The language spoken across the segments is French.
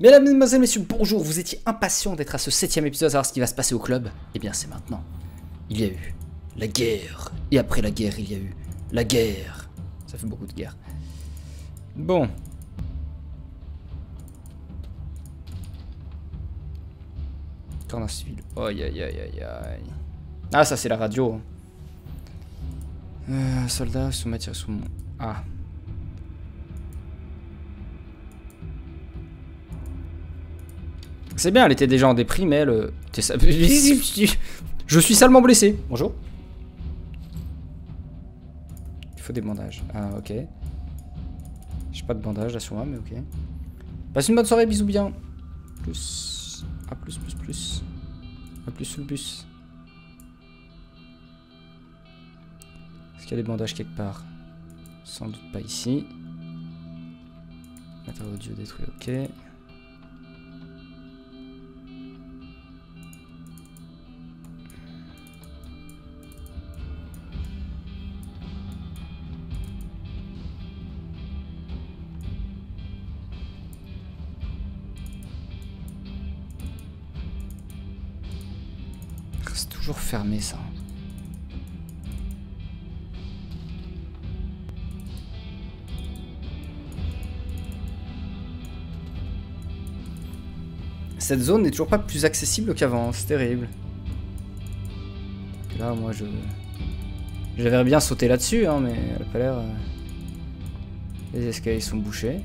Mesdames, Mesdemoiselles, Messieurs, bonjour. Vous étiez impatient d'être à ce septième épisode, savoir ce qui va se passer au club Eh bien, c'est maintenant. Il y a eu la guerre. Et après la guerre, il y a eu la guerre. Ça fait beaucoup de guerre. Bon. Corner civil. Aïe aïe aïe aïe aïe. Ah, ça c'est la radio. Euh, soldats sous matière sous mon. Ah. C'est bien, elle était déjà en déprime, elle. Je suis salement blessé. Bonjour. Il faut des bandages. Ah, ok. J'ai pas de bandage là sur moi, mais ok. Passe une bonne soirée, bisous bien. Plus. A plus, plus, plus. Plus sur le bus. Est-ce qu'il y a des bandages quelque part? Sans doute pas ici. Matériau audio détruit, ok. Fermé ça. Cette zone n'est toujours pas plus accessible qu'avant, c'est terrible. Là, moi, je... J'avais bien sauté là-dessus, hein, mais elle a pas l'air... euh, Les escaliers sont bouchés.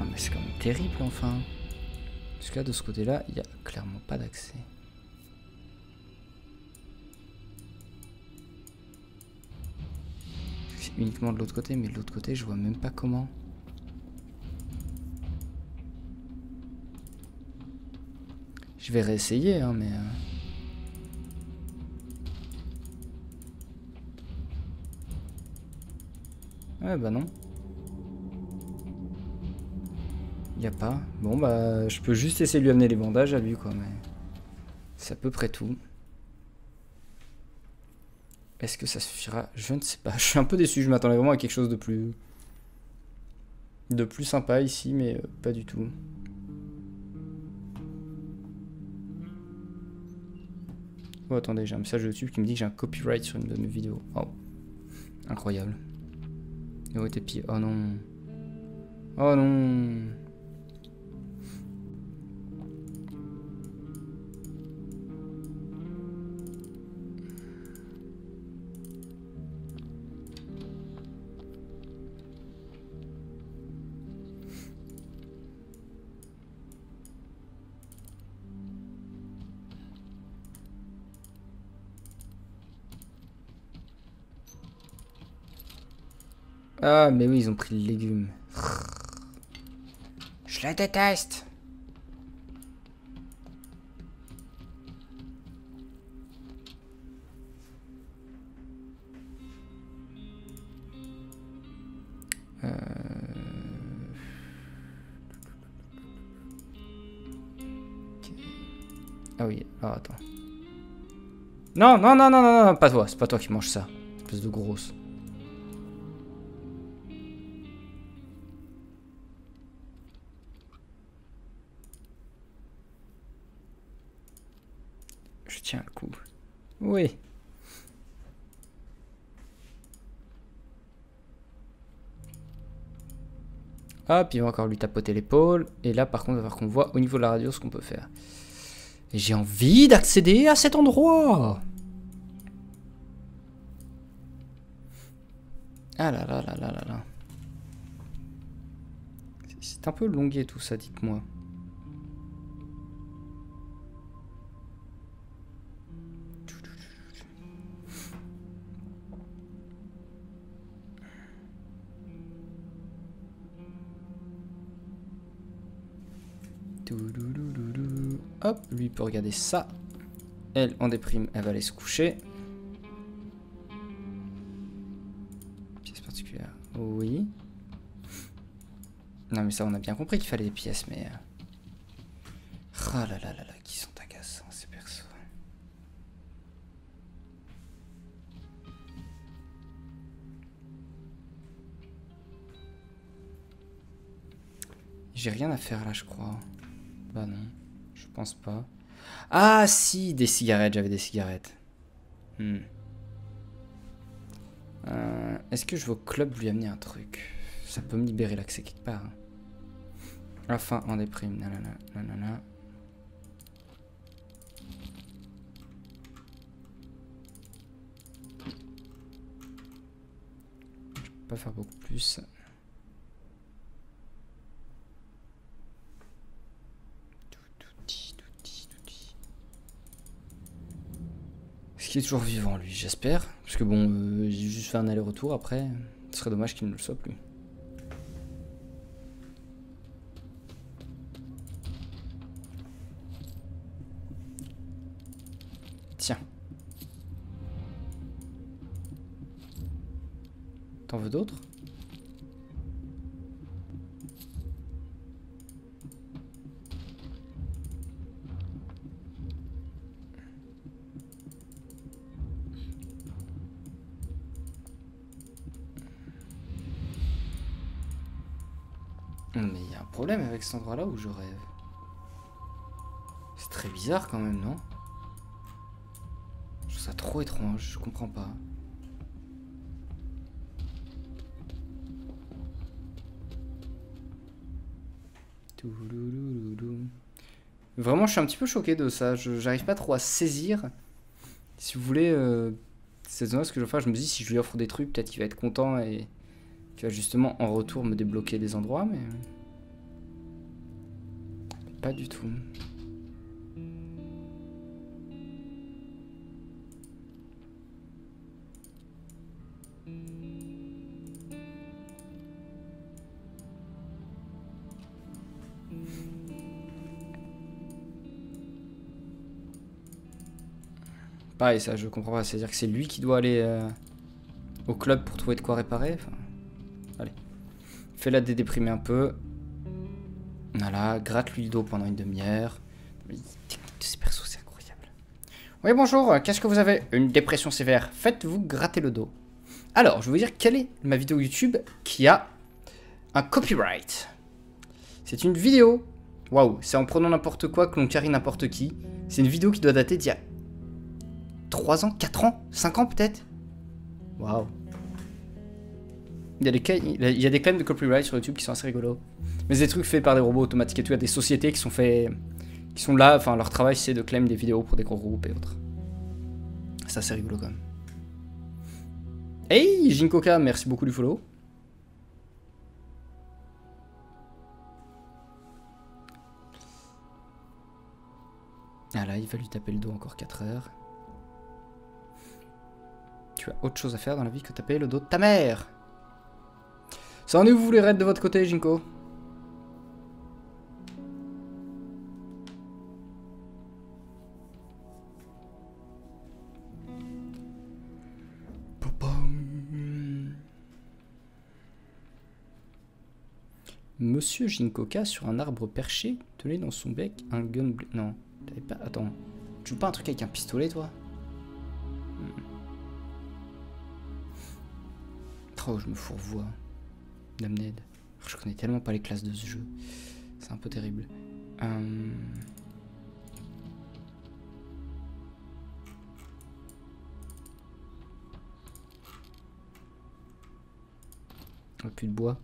Non, mais c'est quand même terrible, enfin. Parce que là, de ce côté-là, il n'y a clairement pas d'accès. Uniquement de l'autre côté, mais de l'autre côté, je vois même pas comment. Je vais réessayer, hein, mais... euh, Ouais, bah non. Y a pas. Bon bah je peux juste essayer de lui amener les bandages à lui quoi mais c'est à peu près tout. Est-ce que ça suffira? Je ne sais pas. Je suis un peu déçu. Je m'attendais vraiment à quelque chose de plus de plus sympa ici mais euh, pas du tout. Oh attendez j'ai un message YouTube qui me dit que j'ai un copyright sur une de mes vidéos. Oh incroyable. Et était pied Oh non. Oh non. Ah, mais oui, ils ont pris le légume. Je la déteste. Euh... Ah oui, alors attends. Non, non, non, non, non, non, pas toi, c'est pas toi qui manges ça. Espèce de grosse. Tiens le coup. Oui. Hop, il va encore lui tapoter l'épaule. Et là, par contre, il va falloir qu'on voit au niveau de la radio ce qu'on peut faire. Et j'ai envie d'accéder à cet endroit. Ah là là là là là là. C'est un peu longué tout ça, dites-moi. Hop, lui peut regarder ça. Elle, en déprime, elle va aller se coucher. Pièce particulière. Oui. Non mais ça on a bien compris qu'il fallait des pièces, mais... euh, Ah là là là là, qui sont agaçants ces persos. J'ai rien à faire là, je crois. Bah non, pense pas. Ah si, des cigarettes, j'avais des cigarettes. Hmm. Euh, Est-ce que je vais au club lui amener un truc? Ça peut me libérer l'accès quelque part. Hein. Enfin, en déprime. Nanana, nanana. Je peux pas faire beaucoup plus. Est-ce qu'il est toujours vivant lui J'espère. Parce que bon, euh, j'ai juste fait un aller-retour après. Ce serait dommage qu'il ne le soit plus. Tiens. T'en veux d'autres? Problème avec cet endroit-là où je rêve. C'est très bizarre quand même, non? Je trouve ça trop étrange, je comprends pas. Vraiment, je suis un petit peu choqué de ça. J'arrive pas trop à saisir. Si vous voulez, euh, cette zone ce que je vais faire, je me dis si je lui offre des trucs, peut-être qu'il va être content et qu'il va justement en retour me débloquer des endroits, mais. Pas du tout. Pareil, ça, je comprends pas. C'est-à-dire que c'est lui qui doit aller euh, au club pour trouver de quoi réparer. Allez. Fais-la dédéprimer un peu. Voilà, gratte-lui le dos pendant une demi-heure. Les techniques de ces persos, c'est incroyable. Oui, bonjour, qu'est-ce que vous avez? Une dépression sévère. Faites-vous gratter le dos. Alors, je vais vous dire quelle est ma vidéo YouTube qui a un copyright. C'est une vidéo. Waouh, c'est en prenant n'importe quoi que l'on carry n'importe qui. C'est une vidéo qui doit dater d'il y a 3 ans, 4 ans, 5 ans peut-être Waouh. Il il y a des claims de copyright sur YouTube qui sont assez rigolos. Mais des trucs faits par des robots automatiques et tout. Il y a des sociétés qui sont faits, qui sont là, enfin leur travail c'est de claim des vidéos pour des gros groupes et autres. Ça c'est rigolo quand même. Hey Jinkoka, merci beaucoup du follow. Ah là, il va lui taper le dos encore 4 heures. Tu as autre chose à faire dans la vie que taper le dos de ta mère. Ça en est où vous les raids de votre côté, Jinko? Monsieur Jinkoka sur un arbre perché tenait dans son bec un gun... Non, t'avais pas... Attends, tu joues pas un truc avec un pistolet, toi? Hmm. Oh, je me fourvoie. Damned. Je connais tellement pas les classes de ce jeu. C'est un peu terrible. Euh... Plus de bois.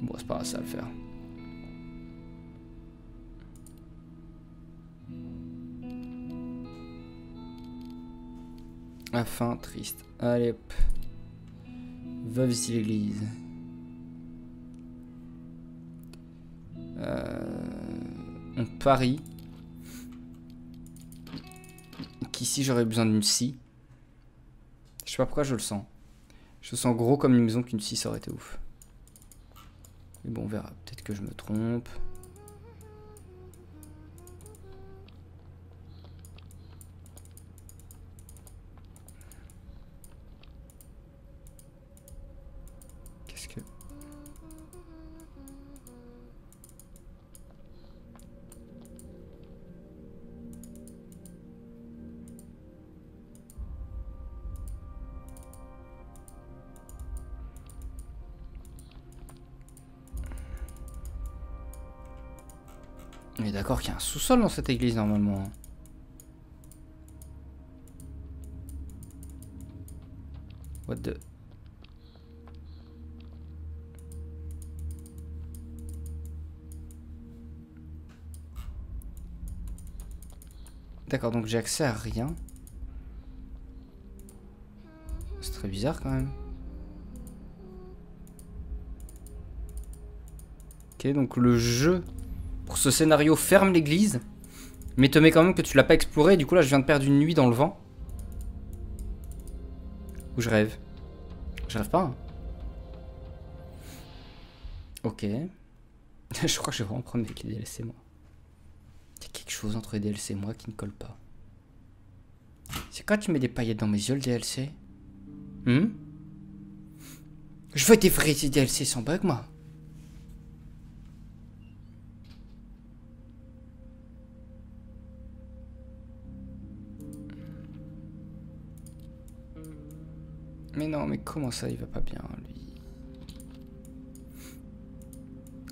Bon, c'est pas grave, ça va le faire. La fin, triste. Allez hop. Visiter l'église. Euh, on parie qu'ici j'aurais besoin d'une scie. Je sais pas pourquoi je le sens. Je sens gros comme une maison qu'une scie ça aurait été ouf. Mais bon, on verra. Peut-être que je me trompe. On est d'accord qu'il y a un sous-sol dans cette église normalement. What the... D'accord, donc j'ai accès à rien. C'est très bizarre quand même. Ok, donc le jeu ce scénario ferme l'église, mais te met quand même que tu l'as pas exploré. Du coup là, je viens de perdre une nuit dans le vent. Ou je rêve. Je rêve pas. Hein. Ok. je crois que je vais vraiment prendre avec les DLC moi. Il y a quelque chose entre les DLC et moi qui ne colle pas. C'est quand tu mets des paillettes dans mes yeux le DLC Hmm? Je veux des vrais DLC sans bug moi. Mais non, mais comment ça, il va pas bien, lui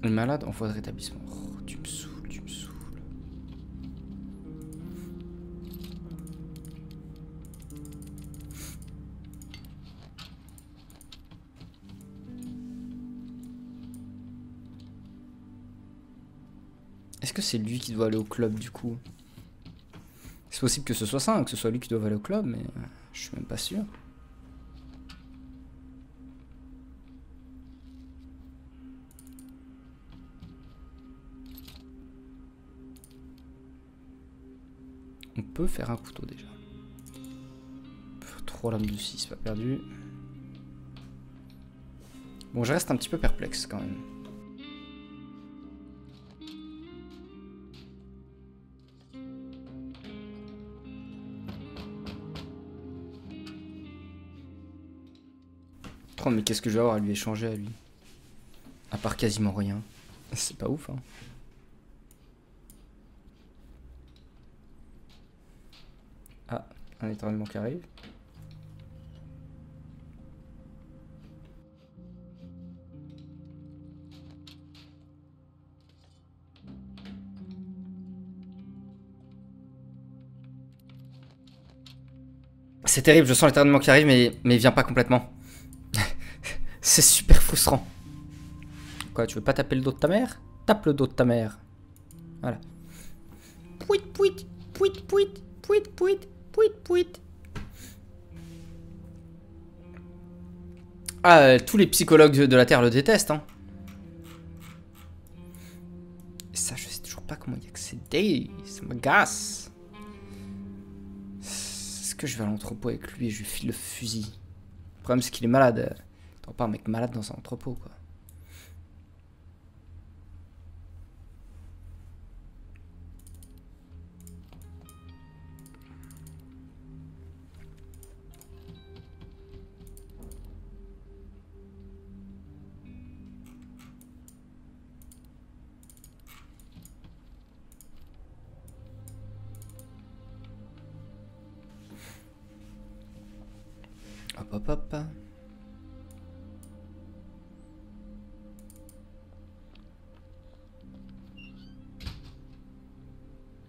Le malade en voie de rétablissement. Oh, tu me saoules, tu me saoules. Est-ce que c'est lui qui doit aller au club, du coup? C'est possible que ce soit ça, hein, que ce soit lui qui doit aller au club, mais je suis même pas sûr. On peut faire un couteau déjà. Trois lames de 6, pas perdu. Bon, je reste un petit peu perplexe quand même. Oh, mais qu'est-ce que je vais avoir à lui échanger à lui? À part quasiment rien. C'est pas ouf, hein. Un éternuement qui arrive. C'est terrible, je sens l'éternuement qui arrive, mais, mais il vient pas complètement. C'est super frustrant. Quoi, tu veux pas taper le dos de ta mère? Tape le dos de ta mère. Voilà. Pouit, pouit, pouit, pouit, pouit, pouit. Pouit, pouit. Ah, euh, tous les psychologues de la Terre le détestent. Hein. Ça, je sais toujours pas comment y accéder. Ça m'agace. Est-ce que je vais à l'entrepôt avec lui et je lui file le fusil? Le problème, c'est qu'il est malade. T'entends pas un mec malade dans un entrepôt, quoi. Hop hop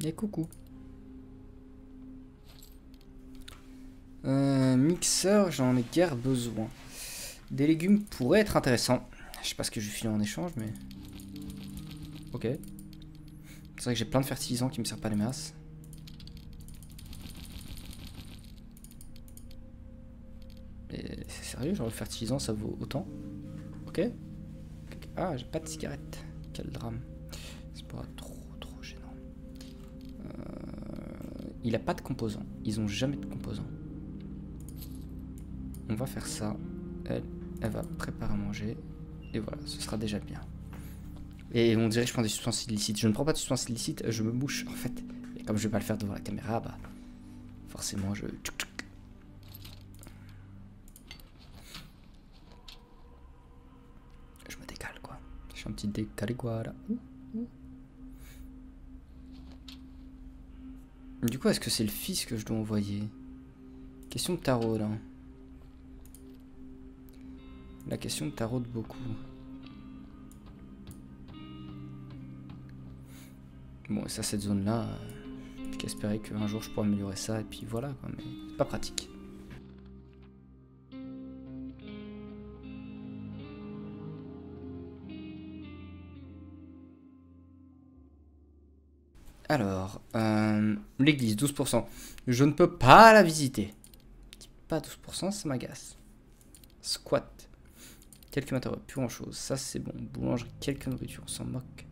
Et coucou. Mixeur, j'en ai guère besoin. Des légumes pourraient être intéressants. Je sais pas ce que je file en échange, mais... Ok. C'est vrai que j'ai plein de fertilisants qui me servent pas les masses. Genre le fertilisant ça vaut autant. Ok Ah, j'ai pas de cigarette. Quel drame. C'est pas trop, trop gênant. Euh, il a pas de composants. Ils ont jamais de composants. On va faire ça. Elle, elle va préparer à manger. Et voilà, ce sera déjà bien. Et on dirait que je prends des substances illicites. Je ne prends pas de substances illicites, je me bouche en fait. Comme je vais pas le faire devant la caméra, bah forcément je... un petit quoi là. Du coup, est-ce que c'est le fils que je dois envoyer? Question de tarot. La question de tarot de beaucoup. Bon, ça, cette zone-là, euh, qu'espérer qu'un jour je pourrai améliorer ça, et puis voilà, quoi, mais c'est pas pratique. Alors, euh, l'église, 12%. Je ne peux pas la visiter. Pas 12%, ça m'agace. Squat. Quelques matériaux, plus grand chose. Ça, c'est bon. Boulangerie, quelques nourritures, on s'en moque.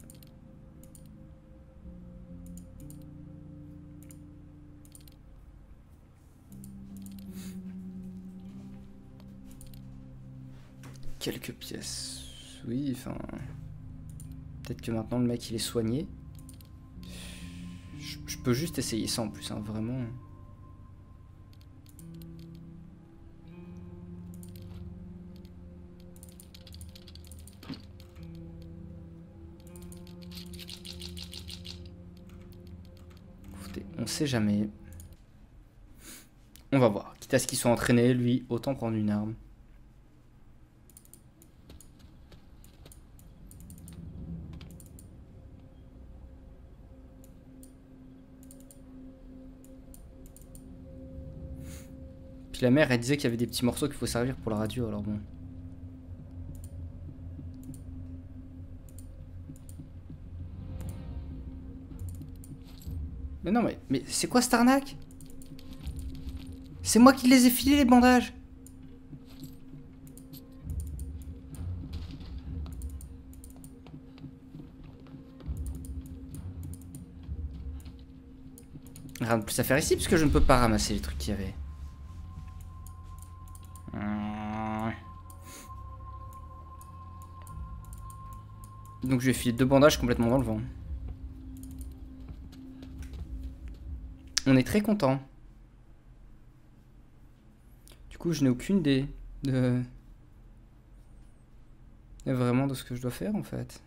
Quelques pièces. Oui, enfin... Peut-être que maintenant le mec il est soigné. Peux juste essayer ça en plus, hein, vraiment. Écoutez, on sait jamais. On va voir. Quitte à ce qu'il soit entraîné, lui, autant prendre une arme. La mère, elle disait qu'il y avait des petits morceaux qu'il faut servir pour la radio, alors bon. Mais non, mais, mais c'est quoi cette arnaque? C'est moi qui les ai filés, les bandages Rien de plus à faire ici, puisque je ne peux pas ramasser les trucs qu'il y avait. Donc je vais filer deux bandages complètement dans le vent. On est très content. Du coup, je n'ai aucune idée de... Vraiment de ce que je dois faire en fait.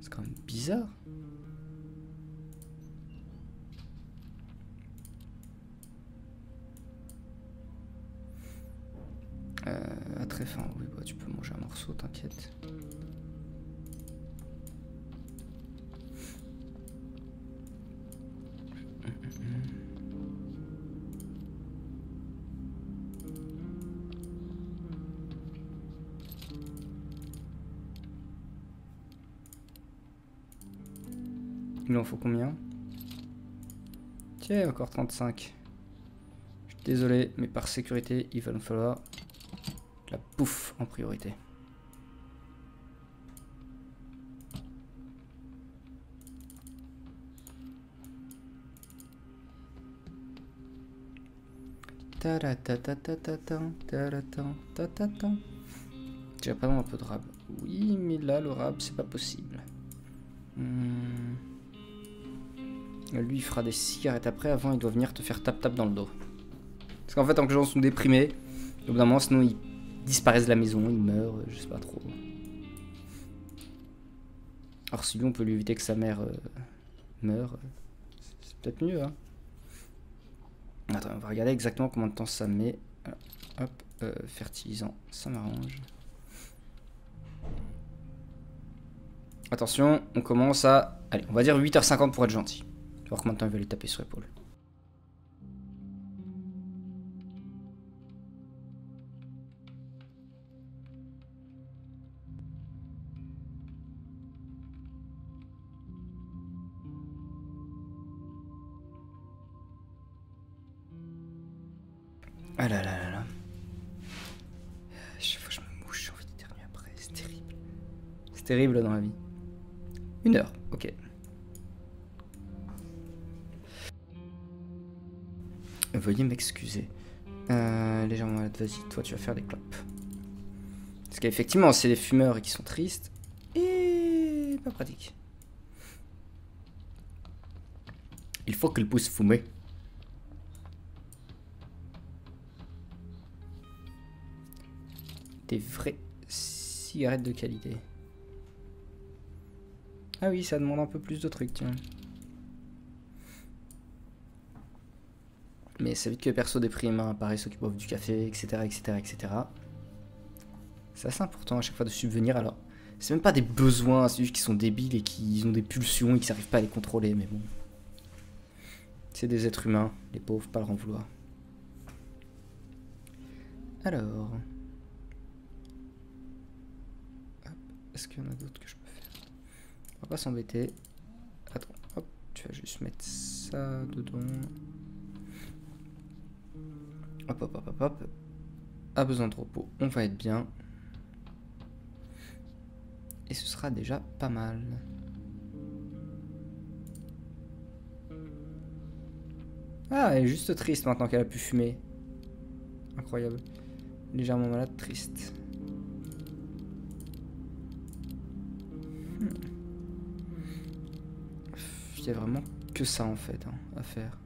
C'est quand même bizarre. Euh, très fin, oui, bah, tu peux manger un morceau, t'inquiète. Il en faut combien? Tiens, encore 35. Je suis désolé, mais par sécurité, il va nous falloir en priorité. J'ai pas un peu de rab. Oui, mais là, le rab, c'est pas possible. Hmm. Lui, il fera des cigarettes après. Avant, il doit venir te faire tap-tap dans le dos. Parce qu'en fait, tant que les gens sont déprimés, au bout d'un moment, sinon, ils disparaissent de la maison, ils meurent, je sais pas trop. Alors si lui on peut lui éviter que sa mère euh, meure, c'est peut-être mieux. Hein. Attends, on va regarder exactement combien de temps ça met. hop, euh, fertilisant, ça m'arrange. Attention, on commence à... Allez, on va dire 8h50 pour être gentil. On va voir combien de temps il va lui taper sur l'épaule. Terrible dans la vie. Une heure, ok. Veuillez m'excuser. Euh, légèrement malade, vas-y, toi tu vas faire des clopes. Parce qu'effectivement, c'est les fumeurs qui sont tristes. Et pas pratique. Il faut qu'ils puissent fumer. des vraies cigarettes de qualité. Ah oui, ça demande un peu plus de trucs, tiens. Mais ça évite que perso déprime, hein, pareil ceux qui du café, etc. etc. etc. C'est assez important à chaque fois de subvenir à leurs C'est même pas des besoins, c'est juste qu'ils sont débiles et qu'ils ont des pulsions et qu'ils n'arrivent pas à les contrôler, mais bon. C'est des êtres humains, les pauvres, pas leur en vouloir. Alors. Est-ce qu'il y en a d'autres que je On va pas s'embêter. Attends, hop, tu vas juste mettre ça dedans. Hop, hop, hop, hop, hop. A besoin de repos, on va être bien. Et ce sera déjà pas mal. Ah, elle est juste triste maintenant qu'elle a pu fumer. Incroyable. Légèrement malade, triste. Il y a vraiment que ça en fait hein, à faire.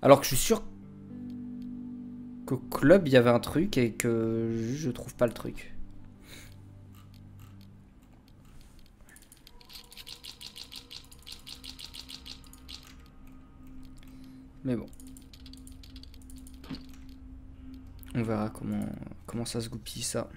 Alors que je suis sûr qu'au club il y avait un truc et que je trouve pas le truc. Mais bon. On verra comment, comment ça se goupille ça.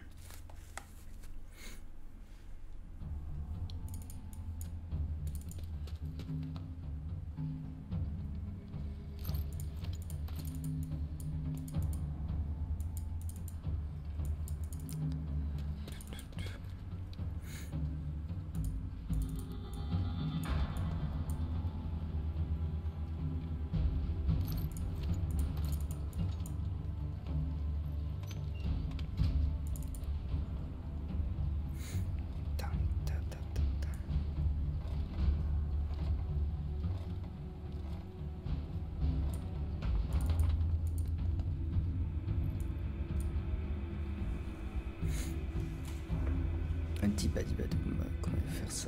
Badibadibadoum, comment faire ça?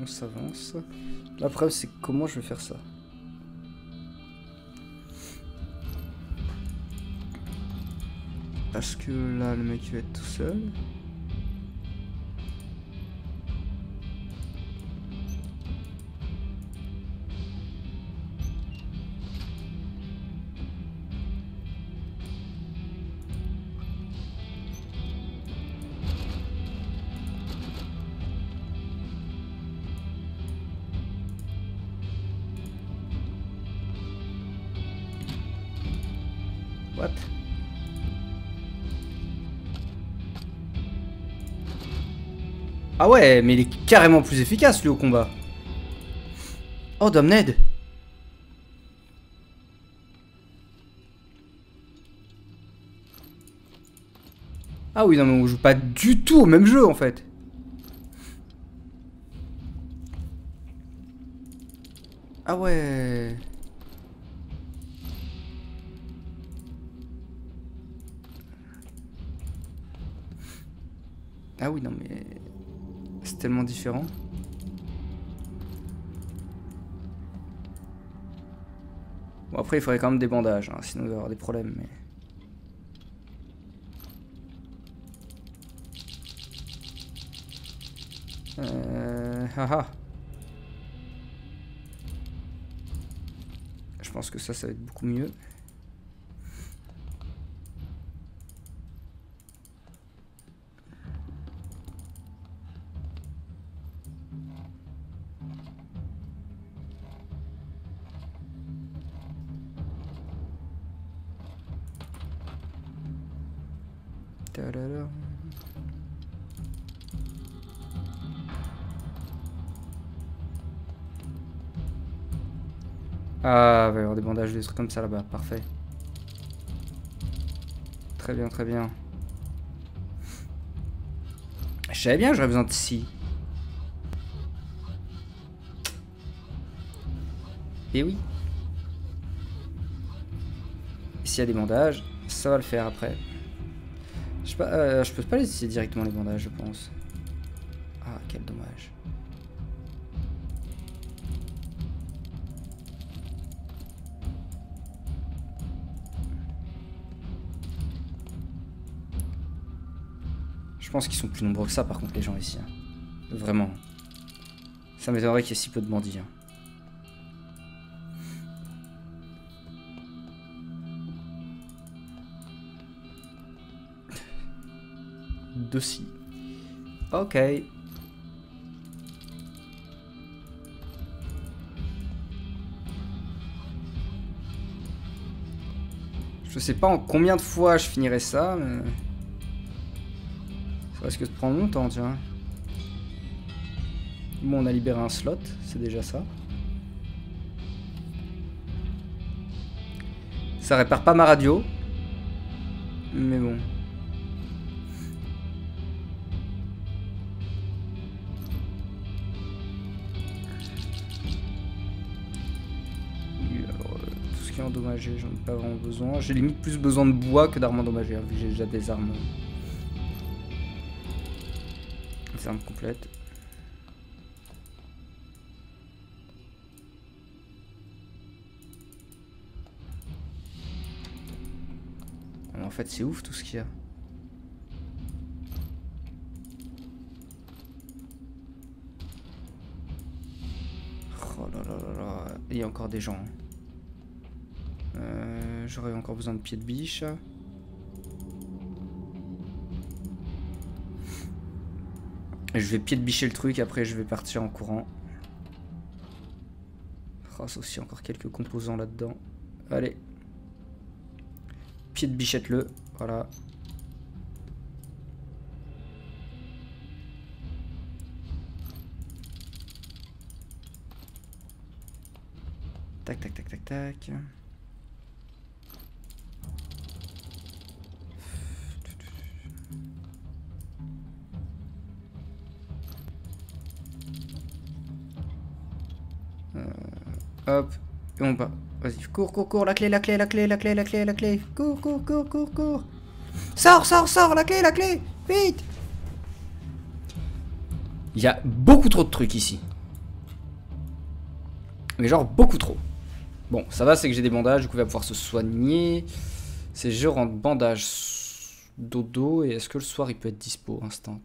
On s'avance. La preuve, c'est comment je vais faire ça. Parce que là, le mec va être tout seul. Mais il est carrément plus efficace lui au combat. Oh, Ned Ah oui, non mais on joue pas du tout au même jeu en fait. Ah ouais. Ah oui, non mais différent. Bon après il faudrait quand même des bandages, hein, sinon il va y avoir des problèmes. Mais... Euh, haha. Je pense que ça, ça va être beaucoup mieux. Ah, il va y avoir des bandages, des trucs comme ça là-bas. Parfait. Très bien, très bien. Je savais bien j'aurais besoin de scie. Et eh oui. S'il y a des bandages, ça va le faire après. Je, sais pas, euh, je peux pas les essayer directement les bandages, je pense. Pense qu'ils sont plus nombreux que ça, par contre, les gens ici. hein. Vraiment. Ça m'étonnerait qu'il y ait si peu de bandits. hein. De si. Ok. Je sais pas en combien de fois je finirai ça, mais... Ça risque de prendre longtemps, tiens. Bon, on a libéré un slot, c'est déjà ça. Ça répare pas ma radio. Mais bon. Euh, tout ce qui est endommagé, j'en ai pas vraiment besoin. J'ai limite plus besoin de bois que d'armes endommagées, hein, vu que j'ai déjà des armes. Armes complètes. En fait, c'est ouf tout ce qu'il y a. Oh là là là là. Il y a encore des gens. hein. Euh, J'aurais encore besoin de pieds de biche. Je vais pied de bicher le truc, après je vais partir en courant. Oh, sauf a encore quelques composants là-dedans. Allez. Pied de bichette-le. Voilà. Tac, tac, tac, tac, tac. Et on va. Vas-y, cours, cours, cours, la clé, la clé, la clé, la clé, la clé, la clé. Cours, cours, cours, cours, cours. Sors, sors, sors, la clé, la clé, vite. Il y a beaucoup trop de trucs ici. Mais genre beaucoup trop. Bon, ça va, c'est que j'ai des bandages, du coup il va pouvoir se soigner. C'est je rentre bandage dodo et est-ce que le soir il peut être dispo instant?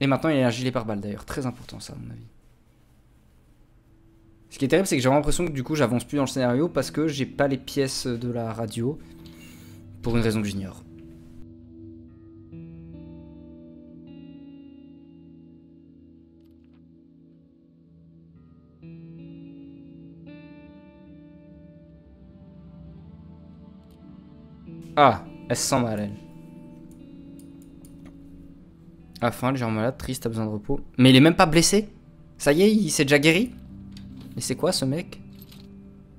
Et maintenant il y a un gilet pare-balles d'ailleurs, très important ça à mon avis. Ce qui est terrible, c'est que j'ai l'impression que du coup j'avance plus dans le scénario parce que j'ai pas les pièces de la radio pour une raison que j'ignore. Ah, elle se sent mal elle. Ah, faim, légèrement malade, triste, a besoin de repos. Mais il est même pas blessé Ça y est, il s'est déjà guéri? Mais c'est quoi ce mec?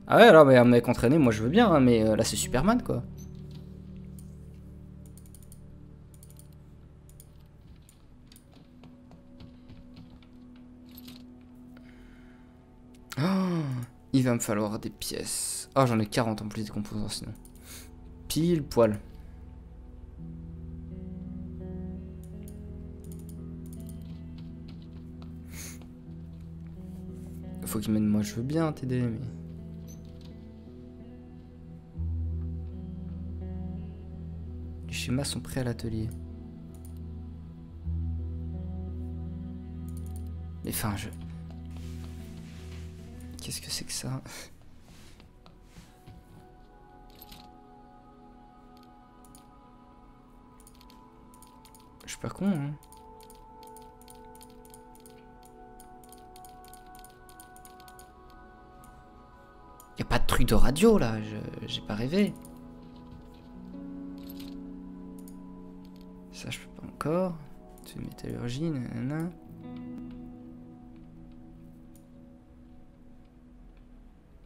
Ah ouais, alors, mais un mec entraîné, moi je veux bien, hein, mais euh, là c'est Superman quoi. Oh, il va me falloir des pièces. Oh, j'en ai 40 en plus des composants sinon. Pile poil. M'aide, moi je veux bien t'aider, mais. Les schémas sont prêts à l'atelier. Mais enfin, je. Qu'est-ce que c'est que ça Je suis pas con, hein. De radio là, j'ai pas rêvé. Ça, je peux pas encore. C'est métallurgie, nanana.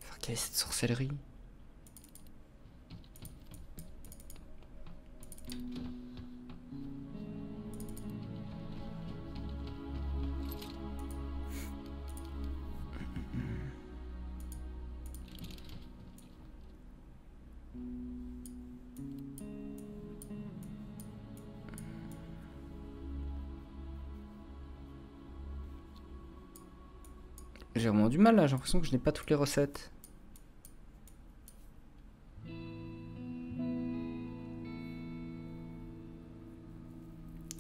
Enfin, quelle est cette sorcellerie? du mal là, j'ai l'impression que je n'ai pas toutes les recettes.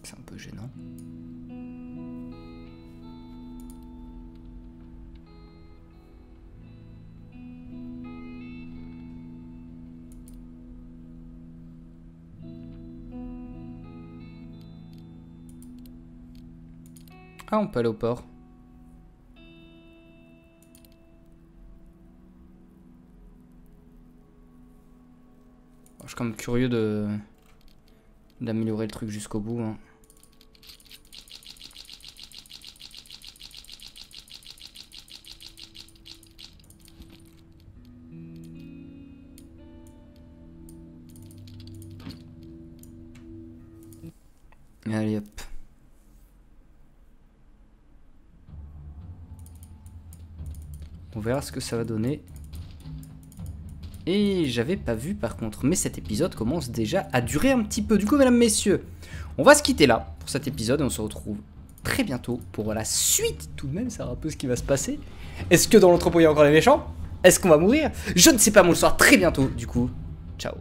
C'est un peu gênant. Ah, on peut aller au port. Suis quand même curieux de d'améliorer le truc jusqu'au bout. Hein. Allez hop. On verra ce que ça va donner. Et j'avais pas vu par contre, mais cet épisode commence déjà à durer un petit peu. Du coup, mesdames, messieurs, on va se quitter là pour cet épisode et on se retrouve très bientôt pour la suite. Tout de même, c'est un peu ce qui va se passer. Est-ce que dans l'entrepôt il y a encore des méchants? Est-ce qu'on va mourir? Je ne sais pas, mon soir très bientôt. Du coup, ciao.